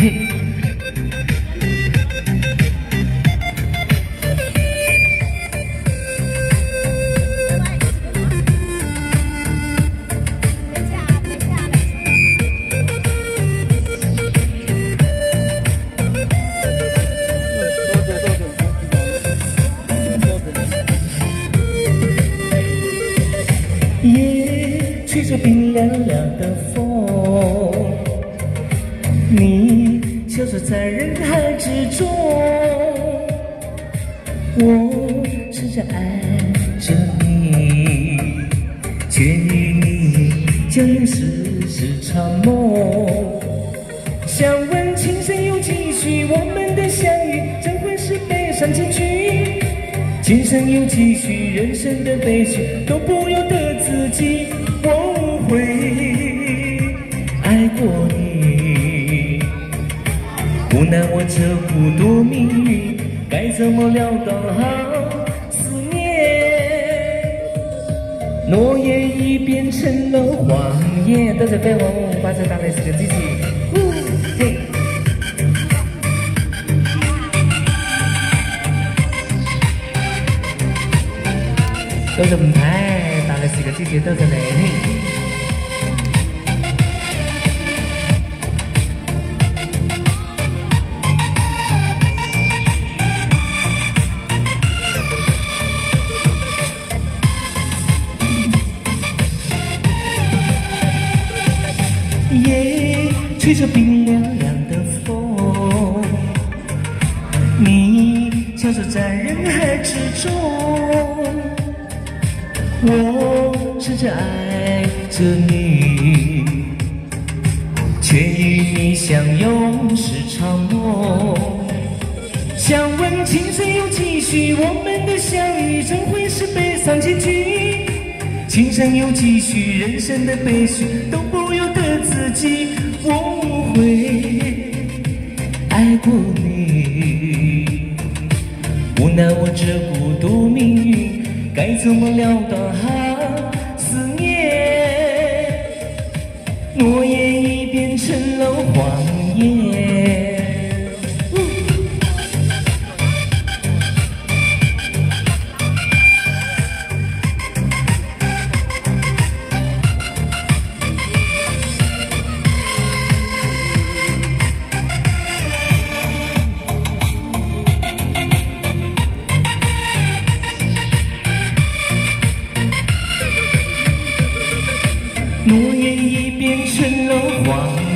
夜吹着冰凉凉的风，在人海之中，我试着爱着你，却与你相拥世是场梦。想问情深又几许？我们的相遇怎会是悲伤结局？今生有几许？人生的悲喜都不由得自己。我会爱过你，无奈我这孤独命运，该怎么了断好思念？诺言已变成了谎言。多谢飞鸿发射带来四个机器。多謝吳太大力士嘅支持，多謝你。夜吹着冰凉凉的风，你消失在人海之中。我深深爱着你，却与你相拥是场梦。想问情深有几许？我们的相遇怎会是悲伤结局？今生有几许？人生的悲喜都不由得自己。我无悔爱过你，无奈我这孤独命运。该怎么了断好思念？诺言已变成了谎言。诺言已变成了谎